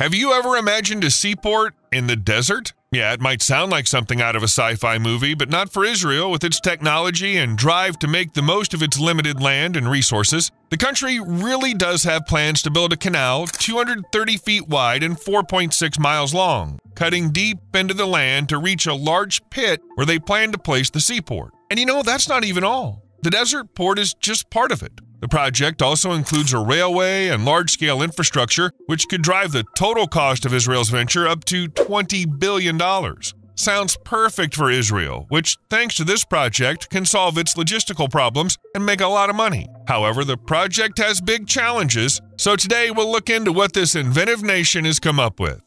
Have you ever imagined a seaport in the desert? Yeah, it might sound like something out of a sci fi movie, but not for Israel with its technology and drive to make the most of its limited land and resources. The country really does have plans to build a canal 230 feet wide and 4.6 miles long, cutting deep into the land to reach a large pit where they plan to place the seaport. And you know, that's not even all. The desert port is just part of it. The project also includes a railway and large scale infrastructure, which could drive the total cost of Israel's venture up to $20 billion. Sounds perfect for Israel, which, thanks to this project, can solve its logistical problems and make a lot of money. However, the project has big challenges, so today we'll look into what this inventive nation has come up with.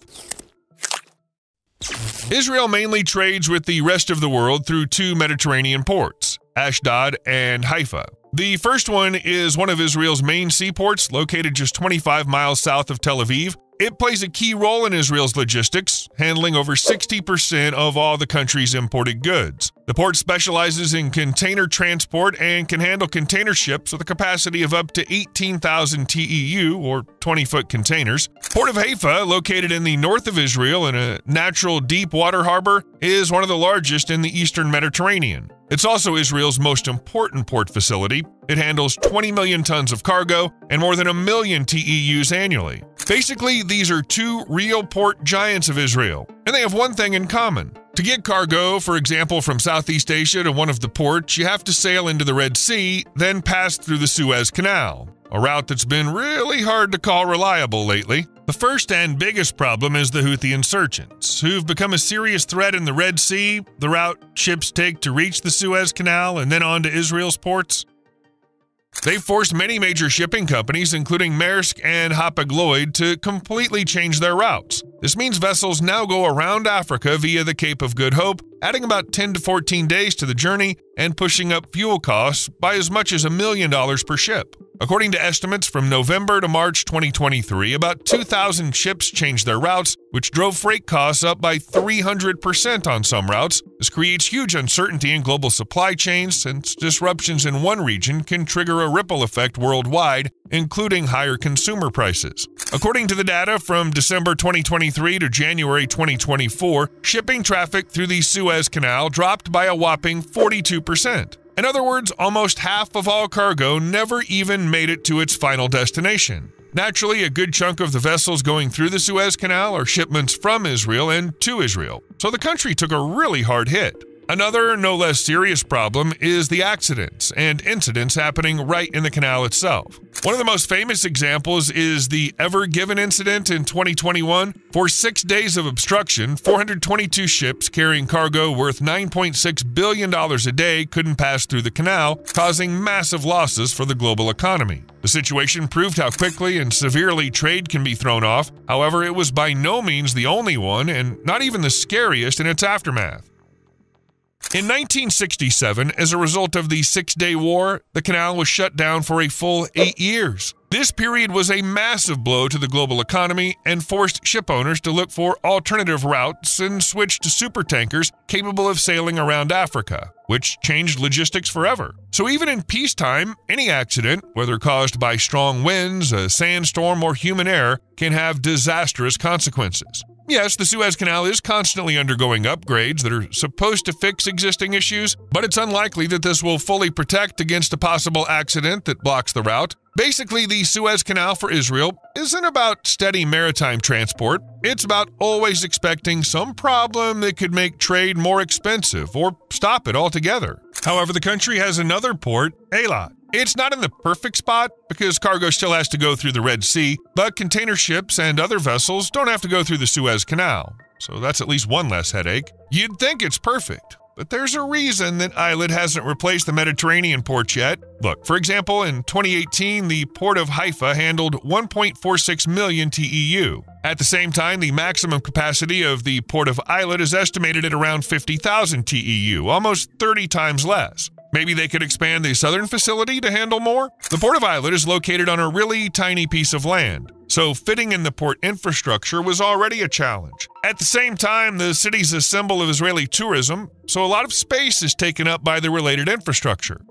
Israel mainly trades with the rest of the world through two Mediterranean ports, Ashdod and Haifa. The first one is one of Israel's main seaports, located just 25 miles south of Tel Aviv. It plays a key role in Israel's logistics, handling over 60% of all the country's imported goods. The port specializes in container transport and can handle container ships with a capacity of up to 18,000 TEU, or 20 foot containers. Port of Haifa, located in the north of Israel in a natural deep water harbor, is one of the largest in the eastern Mediterranean. It's also Israel's most important port facility. It handles 20 million tons of cargo and more than a million TEUs annually. Basically, these are two real port giants of Israel, and they have one thing in common. To get cargo, for example, from Southeast Asia to one of the ports, you have to sail into the Red Sea, then pass through the Suez Canal, a route that's been really hard to call reliable lately. The first and biggest problem is the Houthi insurgents, who've become a serious threat in the Red Sea, the route ships take to reach the Suez Canal and then on to Israel's ports. They've forced many major shipping companies, including Maersk and Hapag-Lloyd, to completely change their routes. This means vessels now go around Africa via the Cape of Good Hope, adding about 10 to 14 days to the journey and pushing up fuel costs by as much as a million dollars per ship. According to estimates from November to March 2023, about 2,000 ships changed their routes, which drove freight costs up by 300% on some routes. This creates huge uncertainty in global supply chains, since disruptions in one region can trigger a ripple effect worldwide, including higher consumer prices. According to the data from December 2023 to January 2024, shipping traffic through the Suez Canal dropped by a whopping 42%. In other words, almost half of all cargo never even made it to its final destination. Naturally, a good chunk of the vessels going through the Suez Canal are shipments from Israel and to Israel, so the country took a really hard hit. Another, no less serious problem is the accidents and incidents happening right in the canal itself. One of the most famous examples is the Ever Given incident in 2021. For six days of obstruction, 422 ships carrying cargo worth $9.6 billion a day couldn't pass through the canal, causing massive losses for the global economy. The situation proved how quickly and severely trade can be thrown off. However, it was by no means the only one, and not even the scariest in its aftermath. In 1967, as a result of the Six Day War, the canal was shut down for a full eight years. This period was a massive blow to the global economy and forced ship owners to look for alternative routes and switch to supertankers capable of sailing around Africa, which changed logistics forever. So, even in peacetime, any accident, whether caused by strong winds, a sandstorm, or human error, can have disastrous consequences. Yes, the Suez Canal is constantly undergoing upgrades that are supposed to fix existing issues, but it's unlikely that this will fully protect against a possible accident that blocks the route. Basically, the Suez Canal for Israel isn't about steady maritime transport. It's about always expecting some problem that could make trade more expensive or stop it altogether. However, the country has another port, Eilat. It's not in the perfect spot because cargo still has to go through the Red Sea, but container ships and other vessels don't have to go through the Suez Canal. So that's at least one less headache. You'd think it's perfect, but there's a reason that Eilat hasn't replaced the Mediterranean ports yet. Look, for example, in 2018, the port of Haifa handled 1.46 million TEU. At the same time, the maximum capacity of the port of Eilat is estimated at around 50,000 TEU, almost 30 times less. Maybe they could expand the southern facility to handle more? The Port of Eilat is located on a really tiny piece of land, so fitting in the port infrastructure was already a challenge. At the same time, the city's a symbol of Israeli tourism, so a lot of space is taken up by the related infrastructure.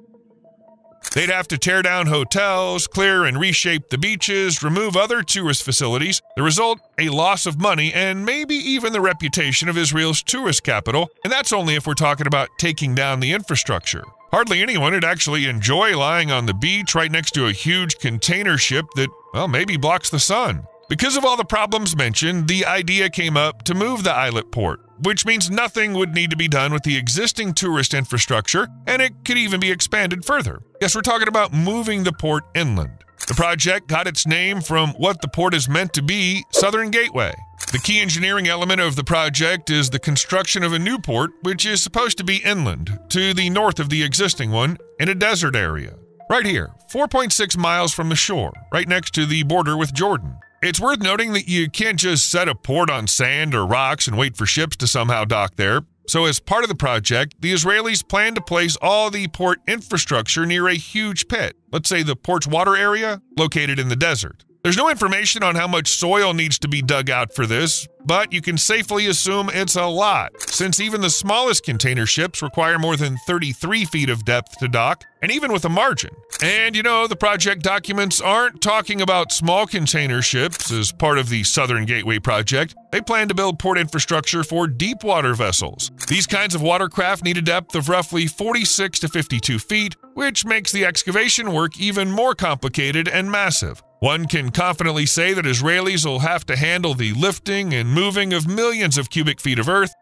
They'd have to tear down hotels, clear and reshape the beaches, remove other tourist facilities. The result, a loss of money and maybe even the reputation of Israel's tourist capital, and that's only if we're talking about taking down the infrastructure. Hardly anyone would actually enjoy lying on the beach right next to a huge container ship that, well, maybe blocks the sun. Because of all the problems mentioned, the idea came up to move the Eilat port, which means nothing would need to be done with the existing tourist infrastructure, and it could even be expanded further. Yes, we're talking about moving the port inland. The project got its name from what the port is meant to be Southern Gateway. The key engineering element of the project is the construction of a new port, which is supposed to be inland, to the north of the existing one, in a desert area. Right here, 4.6 miles from the shore, right next to the border with Jordan. It's worth noting that you can't just set a port on sand or rocks and wait for ships to somehow dock there. So, as part of the project, the Israelis plan to place all the port infrastructure near a huge pit, let's say the port's water area, located in the desert. There's no information on how much soil needs to be dug out for this, but you can safely assume it's a lot, since even the smallest container ships require more than 33 feet of depth to dock, and even with a margin. And you know, the project documents aren't talking about small container ships as part of the Southern Gateway project. They plan to build port infrastructure for deep water vessels. These kinds of watercraft need a depth of roughly 46 to 52 feet, which makes the excavation work even more complicated and massive. One can confidently say that Israelis will have to handle the lifting and moving of millions of cubic feet of earth.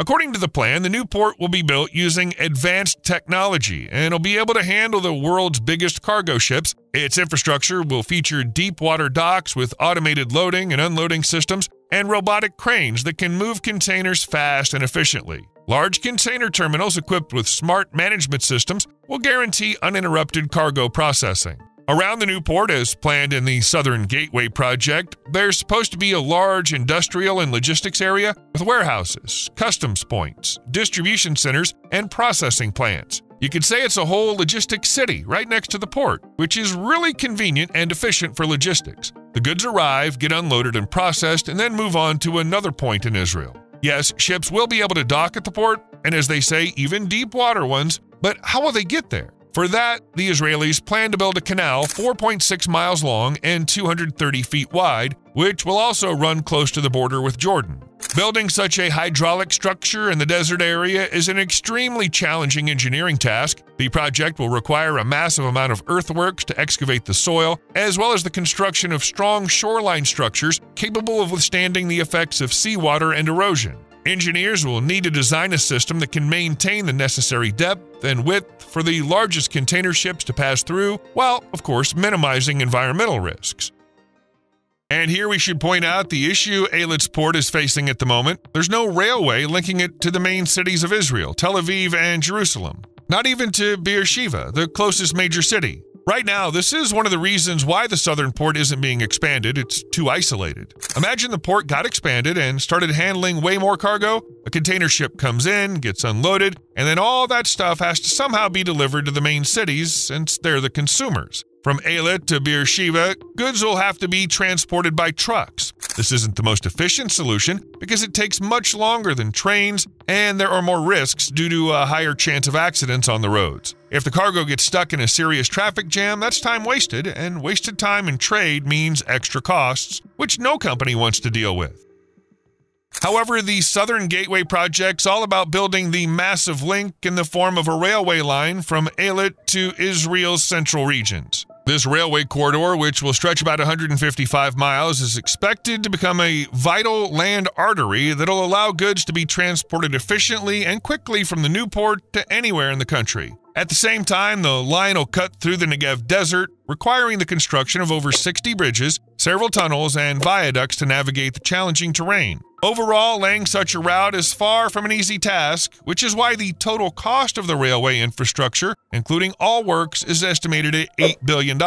According to the plan, the new port will be built using advanced technology and will be able to handle the world's biggest cargo ships. Its infrastructure will feature deep water docks with automated loading and unloading systems and robotic cranes that can move containers fast and efficiently. Large container terminals equipped with smart management systems will guarantee uninterrupted cargo processing. Around the new port, as planned in the Southern Gateway project, there's supposed to be a large industrial and logistics area with warehouses, customs points, distribution centers, and processing plants. You could say it's a whole logistics city right next to the port, which is really convenient and efficient for logistics. The goods arrive, get unloaded and processed, and then move on to another point in Israel. Yes, ships will be able to dock at the port, and as they say, even deep water ones, but how will they get there? For that, the Israelis plan to build a canal 4.6 miles long and 230 feet wide, which will also run close to the border with Jordan. Building such a hydraulic structure in the desert area is an extremely challenging engineering task. The project will require a massive amount of earthworks to excavate the soil, as well as the construction of strong shoreline structures capable of withstanding the effects of seawater and erosion. Engineers will need to design a system that can maintain the necessary depth and width for the largest container ships to pass through, while, of course, minimizing environmental risks. And here we should point out the issue Eilat's port is facing at the moment. There's no railway linking it to the main cities of Israel, Tel Aviv and Jerusalem. Not even to Beersheba, the closest major city. Right now, this is one of the reasons why the southern port isn't being expanded. It's too isolated. Imagine the port got expanded and started handling way more cargo. A container ship comes in, gets unloaded, and then all that stuff has to somehow be delivered to the main cities since they're the consumers. From Eilat to Beersheba, goods will have to be transported by trucks. This isn't the most efficient solution because it takes much longer than trains and there are more risks due to a higher chance of accidents on the roads. If the cargo gets stuck in a serious traffic jam, that's time wasted, and wasted time in trade means extra costs, which no company wants to deal with. However, the Southern Gateway project's all about building the massive link in the form of a railway line from Eilat to Israel's central regions. This railway corridor, which will stretch about 155 miles, is expected to become a vital land artery that'll allow goods to be transported efficiently and quickly from the new port to anywhere in the country. At the same time, the line will cut through the Negev desert, requiring the construction of over 60 bridges, several tunnels, and viaducts to navigate the challenging terrain. Overall, laying such a route is far from an easy task, which is why the total cost of the railway infrastructure, including all works, is estimated at $8 billion.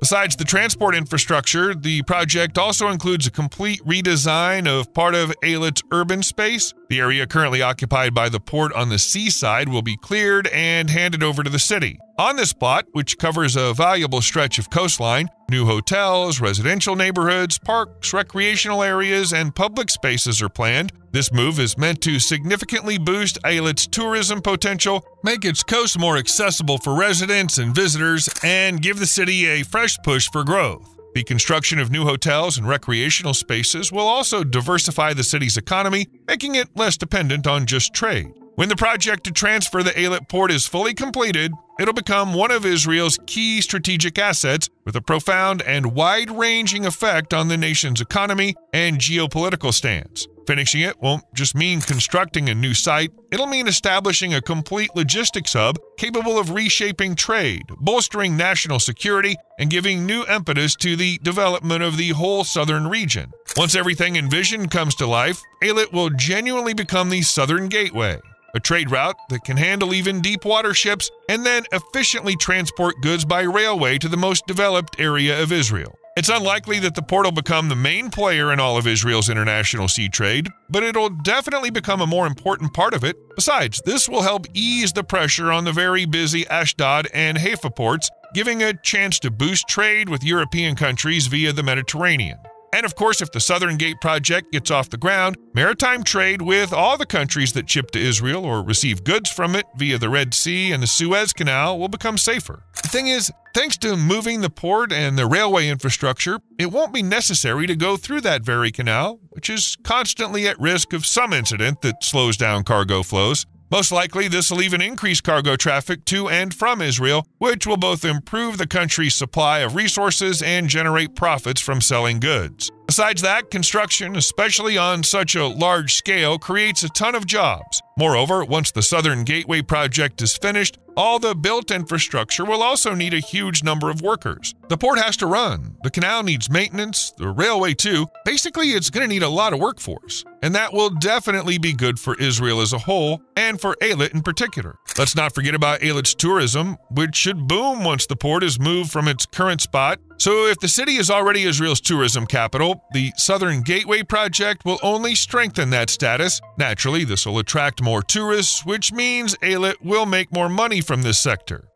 Besides the transport infrastructure, the project also includes a complete redesign of part of Eilat's urban space. The area currently occupied by the port on the seaside will be cleared and handed over to the city. On this plot, which covers a valuable stretch of coastline, new hotels, residential neighborhoods, parks, recreational areas, and public spaces are planned. This move is meant to significantly boost Eilat's tourism potential, make its coast more accessible for residents and visitors, and give the city a fresh push for growth. The construction of new hotels and recreational spaces will also diversify the city's economy, making it less dependent on just trade. When the project to transfer the Eilat port is fully completed, it'll become one of Israel's key strategic assets with a profound and wide ranging effect on the nation's economy and geopolitical stance. Finishing it won't just mean constructing a new site, it'll mean establishing a complete logistics hub capable of reshaping trade, bolstering national security, and giving new impetus to the development of the whole southern region. Once everything envisioned comes to life, Eilat will genuinely become the southern gateway, a trade route that can handle even deep water ships and then efficiently transport goods by railway to the most developed area of Israel. It's unlikely that the port will become the main player in all of Israel's international sea trade, but it'll definitely become a more important part of it. Besides, this will help ease the pressure on the very busy Ashdod and Haifa ports, giving a chance to boost trade with European countries via the Mediterranean. And of course, if the Southern Gate project gets off the ground, maritime trade with all the countries that ship to Israel or receive goods from it via the Red Sea and the Suez Canal will become safer. The thing is, thanks to moving the port and the railway infrastructure, it won't be necessary to go through that very canal, which is constantly at risk of some incident that slows down cargo flows. Most likely, this will even increase cargo traffic to and from Israel, which will both improve the country's supply of resources and generate profits from selling goods. Besides that, construction, especially on such a large scale, creates a ton of jobs. Moreover, once the Southern Gateway project is finished, all the built infrastructure will also need a huge number of workers. The port has to run, the canal needs maintenance, the railway too. Basically, it's going to need a lot of workforce, and that will definitely be good for Israel as a whole and for Eilat in particular. Let's not forget about Eilat's tourism, which should boom once the port is moved from its current spot so, if the city is already Israel's tourism capital, the Southern Gateway project will only strengthen that status. Naturally, this will attract more tourists, which means Eilat will make more money from this sector.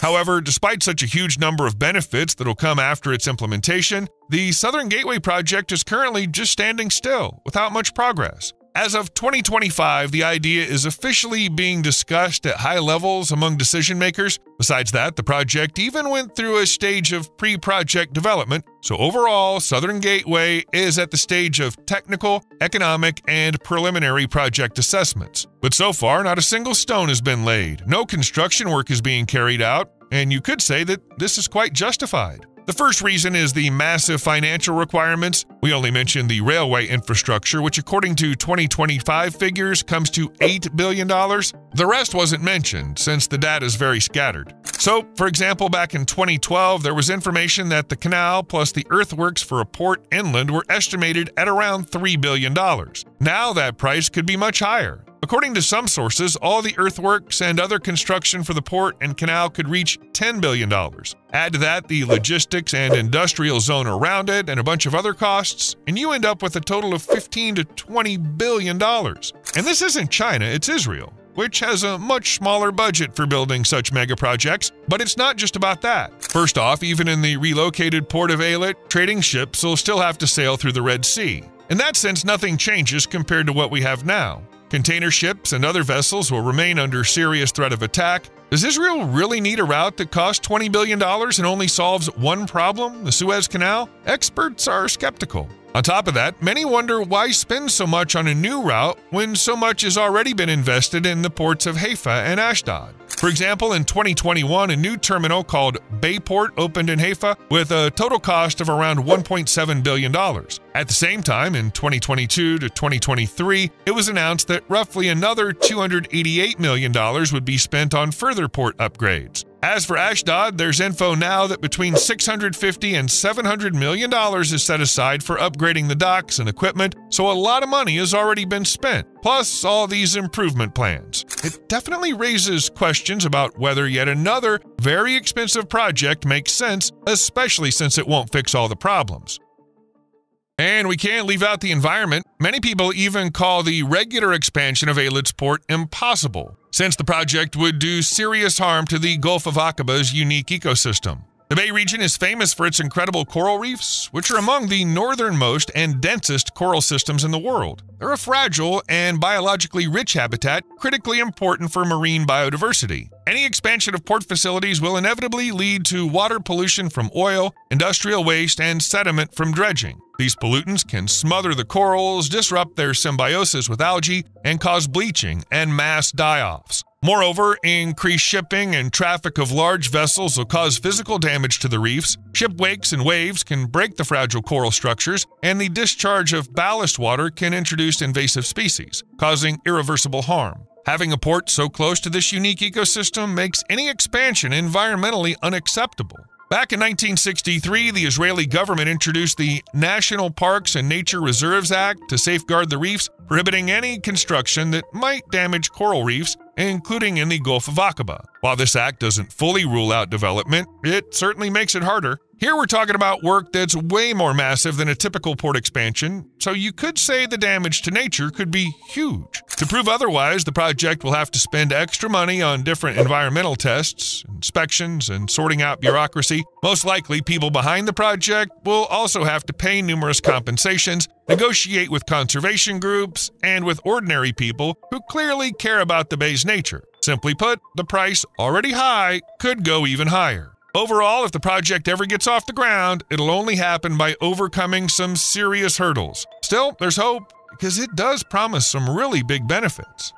However, despite such a huge number of benefits that will come after its implementation, the Southern Gateway project is currently just standing still without much progress. As of 2025, the idea is officially being discussed at high levels among decision makers. Besides that, the project even went through a stage of pre project development. So, overall, Southern Gateway is at the stage of technical, economic, and preliminary project assessments. But so far, not a single stone has been laid, no construction work is being carried out, and you could say that this is quite justified. The first reason is the massive financial requirements. We only mentioned the railway infrastructure, which according to 2025 figures comes to $8 billion. The rest wasn't mentioned, since the data is very scattered. So, for example, back in 2012, there was information that the canal plus the earthworks for a port inland were estimated at around $3 billion. Now that price could be much higher. According to some sources, all the earthworks and other construction for the port and canal could reach $10 billion. Add to that the logistics and industrial zone around it and a bunch of other costs, and you end up with a total of 15 to 20 billion dollars. And this isn't China, it's Israel, which has a much smaller budget for building such mega projects, but it's not just about that. First off, even in the relocated port of Eilat, trading ships will still have to sail through the Red Sea. In that sense, nothing changes compared to what we have now. Container ships and other vessels will remain under serious threat of attack. Does Israel really need a route that costs $20 billion and only solves one problem, the Suez Canal? Experts are skeptical. On top of that, many wonder why spend so much on a new route when so much has already been invested in the ports of Haifa and Ashdod. For example, in 2021, a new terminal called Bayport opened in Haifa with a total cost of around $1.7 billion. At the same time, in 2022 to 2023, it was announced that roughly another $288 million would be spent on further port upgrades. As for Ashdod, there's info now that between 650 and 700 million dollars is set aside for upgrading the docks and equipment, so a lot of money has already been spent. Plus all these improvement plans. It definitely raises questions about whether yet another very expensive project makes sense, especially since it won't fix all the problems. And we can't leave out the environment. Many people even call the regular expansion of Eilat's Port impossible, since the project would do serious harm to the Gulf of Aqaba's unique ecosystem. The Bay region is famous for its incredible coral reefs, which are among the northernmost and densest coral systems in the world. They're a fragile and biologically rich habitat, critically important for marine biodiversity. Any expansion of port facilities will inevitably lead to water pollution from oil, industrial waste, and sediment from dredging. These pollutants can smother the corals, disrupt their symbiosis with algae, and cause bleaching and mass die offs. Moreover, increased shipping and traffic of large vessels will cause physical damage to the reefs. Ship wakes and waves can break the fragile coral structures, and the discharge of ballast water can introduce invasive species, causing irreversible harm. Having a port so close to this unique ecosystem makes any expansion environmentally unacceptable. Back in 1963, the Israeli government introduced the National Parks and Nature Reserves Act to safeguard the reefs, prohibiting any construction that might damage coral reefs, including in the Gulf of Aqaba. While this act doesn't fully rule out development, it certainly makes it harder. Here we're talking about work that's way more massive than a typical port expansion, so you could say the damage to nature could be huge. To prove otherwise, the project will have to spend extra money on different environmental tests, inspections, and sorting out bureaucracy. Most likely, people behind the project will also have to pay numerous compensations, negotiate with conservation groups, and with ordinary people who clearly care about the bay's nature. Simply put, the price, already high, could go even higher. Overall, if the project ever gets off the ground, it'll only happen by overcoming some serious hurdles. Still, there's hope because it does promise some really big benefits.